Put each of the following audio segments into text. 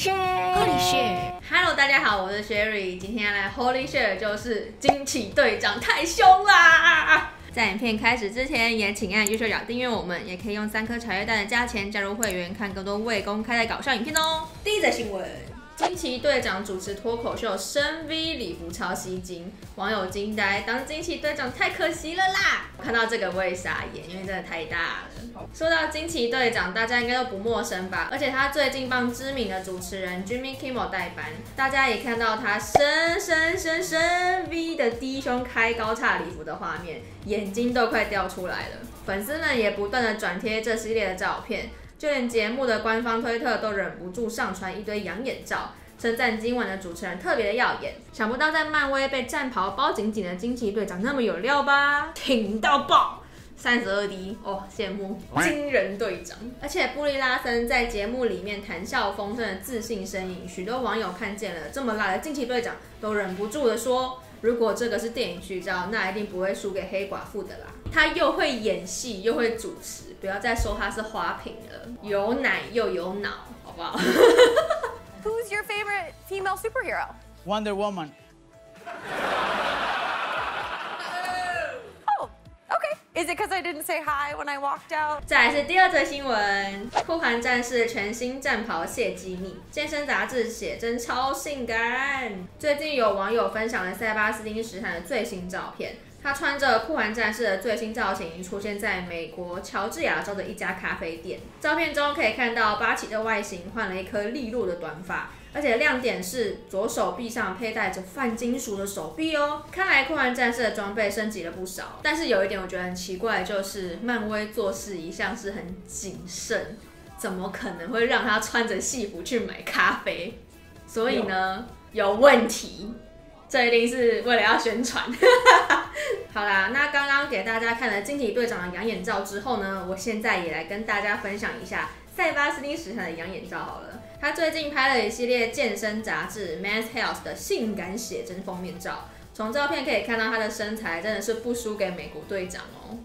share，Holy share，Hello，大家好，我是 Sherry，今天要来 Holy share 就是惊奇队长太凶啦！在影片开始之前，也请按右上角订阅我们，也可以用三颗茶叶蛋的价钱加入会员，看更多未公开的搞笑影片哦。第一则新闻。惊奇队长主持脱口秀，深 V 礼服超吸睛，网友惊呆，当惊奇队长太可惜了啦！看到这个我也傻眼，因为真的太大了。说到惊奇队长，大家应该都不陌生吧？而且他最近帮知名的主持人 Jimmy Kimmel 代班，大家也看到他深深深深 V 的低胸开高叉礼服的画面，眼睛都快掉出来了。粉丝们也不断的转贴这系列的照片。就连节目的官方推特都忍不住上传一堆养眼照，称赞今晚的主持人特别的耀眼。想不到在漫威被战袍包紧紧的惊奇队长那么有料吧？挺到爆，三十二 D 哦，羡慕惊人队长。而且布利拉森在节目里面谈笑风生的自信身影，许多网友看见了这么辣的惊奇队长，都忍不住的说。如果这个是电影剧照，那一定不会输给黑寡妇的啦。他又会演戏又会主持，不要再说它是花瓶了，有奶又有脑，好不好？Who's your favorite female superhero? Wonder Woman？OK，Is it because I didn't say hi when I walked out? 再来是第二则新闻，酷寒战士全新战袍泄机密，健身杂志写真超性感。最近有网友分享了塞巴斯汀史坦的最新照片，他穿着酷寒战士的最新造型，出现在美国乔治亚州的一家咖啡店。照片中可以看到巴奇的外形换了一颗利落的短发。而且亮点是左手臂上佩戴着泛金属的手臂哦，看来酷寒战士的装备升级了不少。但是有一点我觉得很奇怪，就是漫威做事一向是很谨慎，怎么可能会让他穿着戏服去买咖啡？所以呢，有问题，这一定是为了要宣传。好啦，那刚刚给大家看了惊奇队长的养眼照之后呢，我现在也来跟大家分享一下塞巴斯汀史坦的养眼照好了。他最近拍了一系列健身杂志《Men's Health》的性感写真封面照，从照片可以看到他的身材真的是不输给美国队长哦。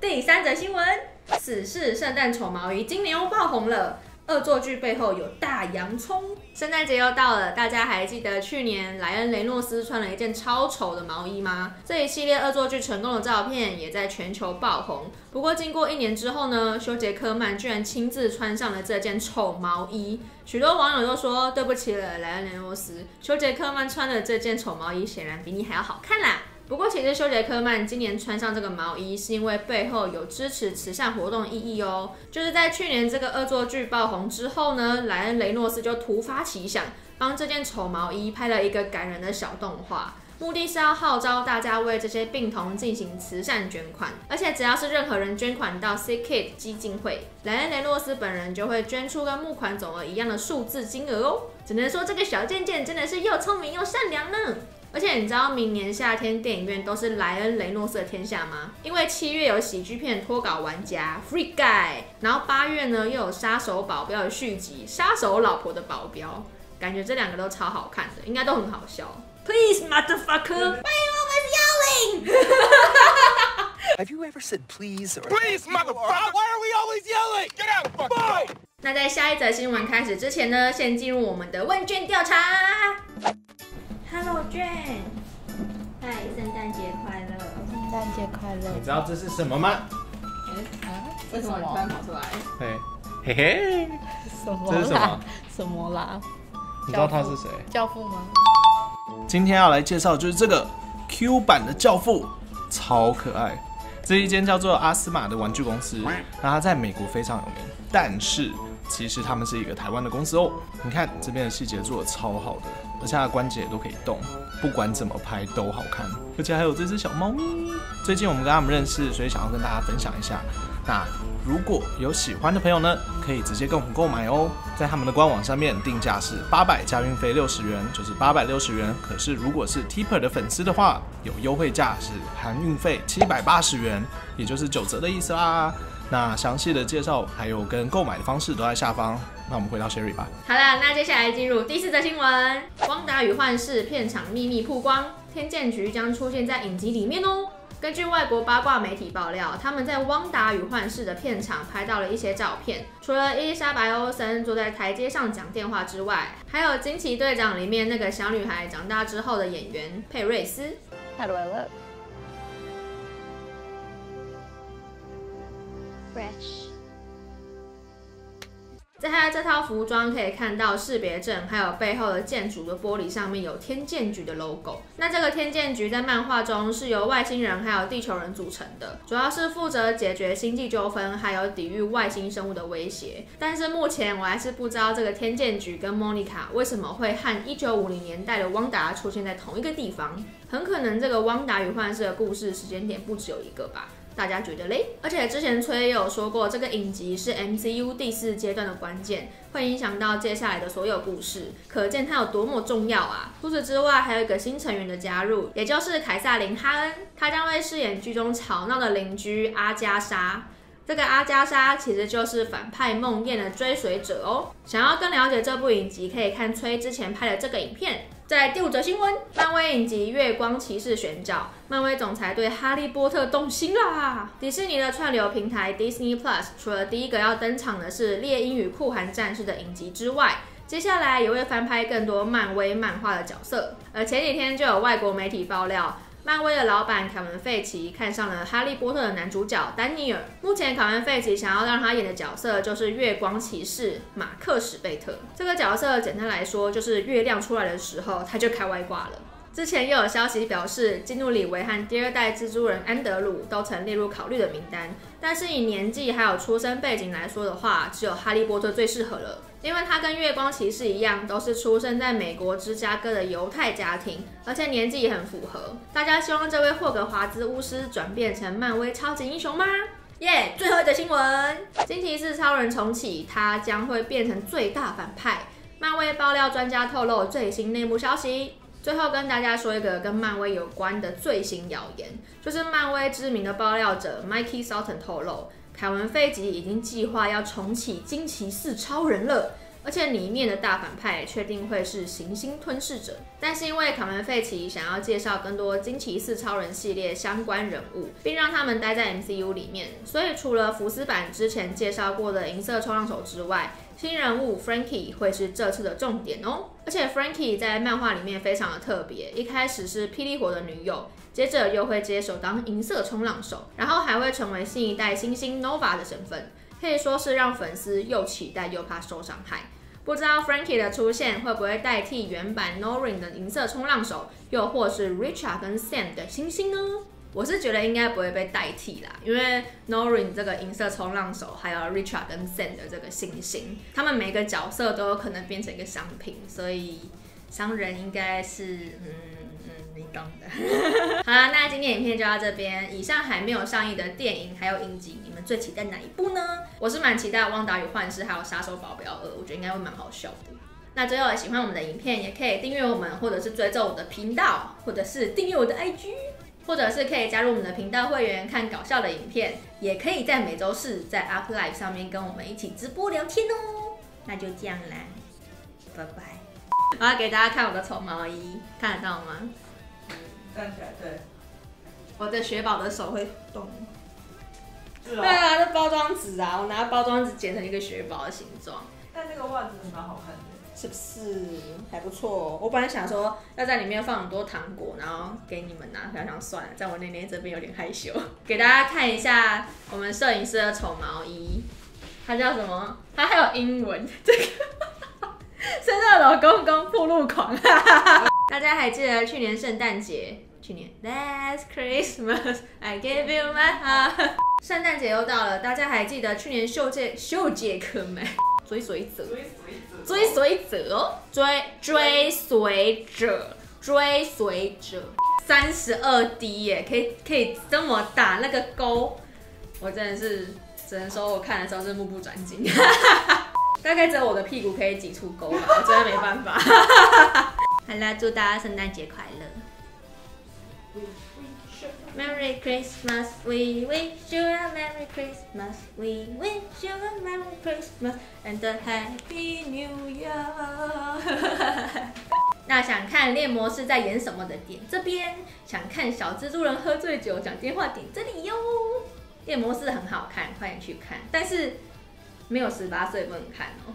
第三则新闻：死侍圣诞丑毛衣今年又爆红了。恶作剧背后有大洋葱。圣诞节又到了，大家还记得去年莱恩雷诺斯穿了一件超丑的毛衣吗？这一系列恶作剧成功的照片也在全球爆红。不过经过一年之后呢，修杰克曼居然亲自穿上了这件丑毛衣。许多网友都说对不起了莱恩雷诺斯，修杰克曼穿的这件丑毛衣显然比你还要好看啦。不过，其实修杰克曼今年穿上这个毛衣，是因为背后有支持慈善活动意义哦。就是在去年这个恶作剧爆红之后呢，莱恩雷诺斯就突发奇想，帮这件丑毛衣拍了一个感人的小动画，目的是要号召大家为这些病童进行慈善捐款。而且只要是任何人捐款到 Sick Kid 基金会，莱恩雷诺斯本人就会捐出跟募款总额一样的数字金额哦。只能说这个小贱贱真的是又聪明又善良呢。而且你知道明年夏天电影院都是莱恩雷诺斯的天下吗？因为七月有喜剧片脱稿玩家 Free Guy，然后八月呢又有杀手保镖的续集杀手老婆的保镖，感觉这两个都超好看的，应该都很好笑。Please motherfucker，Why are you always yelling? Have you ever said please? Please motherfucker, why are we always yelling? Get out, fuck! 那在下一则新闻开始之前呢，先进入我们的问卷调查。Hello Jane，嗨，圣诞节快乐！圣诞节快乐！你知道这是什么吗？为什么突然跑出来？嘿，嘿嘿，什么？这是什么？什么啦？你知道他是谁？教父吗？今天要来介绍就是这个 Q 版的教父，超可爱。这一间叫做阿斯玛的玩具公司，那它在美国非常有名，但是。其实他们是一个台湾的公司哦，你看这边的细节做的超好的，而且它的关节都可以动，不管怎么拍都好看，而且还有这只小猫咪。最近我们跟他们认识，所以想要跟大家分享一下。那如果有喜欢的朋友呢，可以直接跟我们购买哦，在他们的官网上面定价是八百加运费六十元，就是八百六十元。可是如果是 Tipper 的粉丝的话，有优惠价是含运费七百八十元，也就是九折的意思啦。那详细的介绍还有跟购买的方式都在下方。那我们回到 Sherry 吧。好了，那接下来进入第四则新闻：《光达与幻视》片场秘密曝光。天剑局将出现在影集里面哦。根据外国八卦媒体爆料，他们在《汪达与幻视》的片场拍到了一些照片。除了伊丽莎白·欧森坐在台阶上讲电话之外，还有《惊奇队长》里面那个小女孩长大之后的演员佩瑞斯。How do I look? Fresh. 在他的这套服装可以看到识别证，还有背后的建筑的玻璃上面有天剑局的 logo。那这个天剑局在漫画中是由外星人还有地球人组成的，主要是负责解决星际纠纷，还有抵御外星生物的威胁。但是目前我还是不知道这个天剑局跟莫妮卡为什么会和1950年代的汪达出现在同一个地方。很可能这个汪达与幻视的故事时间点不只有一个吧。大家觉得嘞？而且之前崔也有说过，这个影集是 MCU 第四阶段的关键，会影响到接下来的所有故事，可见它有多么重要啊！除此之外，还有一个新成员的加入，也就是凯撒琳·哈恩，她将会饰演剧中吵闹的邻居阿加莎。这个阿加莎其实就是反派梦魇的追随者哦。想要更了解这部影集，可以看崔之前拍的这个影片。在第五则新闻，漫威影集《月光骑士》选角，漫威总裁对哈利波特动心啦！迪士尼的串流平台 Disney Plus 除了第一个要登场的是《猎鹰与酷寒战士》的影集之外，接下来也会翻拍更多漫威漫画的角色。而前几天就有外国媒体爆料。漫威的老板凯文·费奇看上了《哈利波特》的男主角丹尼尔。目前，凯文·费奇想要让他演的角色就是月光骑士马克·史贝特。这个角色简单来说，就是月亮出来的时候，他就开外挂了。之前又有消息表示，基努里维和第二代蜘蛛人安德鲁都曾列入考虑的名单，但是以年纪还有出生背景来说的话，只有哈利波特最适合了，因为他跟月光骑士一样，都是出生在美国芝加哥的犹太家庭，而且年纪也很符合。大家希望这位霍格华兹巫师转变成漫威超级英雄吗？耶、最后一则新闻，惊奇四超人重启，他将会变成最大反派。漫威爆料专家透露最新内幕消息。最后跟大家说一个跟漫威有关的最新谣言，就是漫威知名的爆料者 Mikey Sultan 透露，凯文·费吉已经计划要重启惊奇四超人了。而且里面的大反派确定会是行星吞噬者，但是因为卡门·费奇想要介绍更多惊奇四超人系列相关人物，并让他们待在 MCU 里面，所以除了福斯版之前介绍过的银色冲浪手之外，新人物 Frankie 会是这次的重点哦。而且 Frankie 在漫画里面非常的特别，一开始是霹雳火的女友，接着又会接手当银色冲浪手，然后还会成为新一代新星 Nova 的身份，可以说是让粉丝又期待又怕受伤害。不知道 Frankie 的出现会不会代替原版 Norrin 的银色冲浪手，又或是 Richard 跟 Sam 的星星呢？我是觉得应该不会被代替啦，因为 Norrin 这个银色冲浪手，还有 Richard 跟 Sam 的这个星星，他们每个角色都有可能变成一个商品，所以商人应该是嗯嗯，你懂的。好啦，那今天影片就到这边。以上还没有上映的电影还有影集，你们最期待哪一部呢？我是蛮期待《旺达与幻视》还有《杀手保镖二》，我觉得应该会蛮好笑的。那最后喜欢我们的影片，也可以订阅我们，或者是追踪我的频道，或者是订阅我的 IG，或者是可以加入我们的频道会员看搞笑的影片，也可以在每周四在 Up Live 上面跟我们一起直播聊天哦。那就这样啦，拜拜。我要给大家看我的丑毛衣，看得到吗？站起来，对，我的雪宝的手会动。是对啊，这包装纸啊，我拿包装纸剪成一个雪宝的形状。但这个袜子蛮好看的。是不是还不错？我本来想说要在里面放很多糖果，然后给你们拿，想想算了，在我奶奶这边有点害羞。给大家看一下我们摄影师的丑毛衣，它叫什么？它还有英文，这个 圣诞老公公铺路狂。大家还记得去年圣诞节？去年 Last Christmas I gave you my heart。圣诞节又到了，大家还记得去年秀杰秀杰克没？追随者。追随者哦，追追随者，追随者，三十二 D 耶，可以可以这么打那个勾，我真的是只能说我看的时候是目不转睛，大概只有我的屁股可以挤出勾吧，我真的没办法。好啦，祝大家圣诞节快乐。Merry Christmas, we wish you a Merry Christmas, we wish you a Merry Christmas and a Happy New Year 那想看猎魔师在演什么的点这边，想看小蜘蛛人喝醉酒讲电话点这里哟。猎魔师很好看，快点去看，但是没有十八岁不能看哦。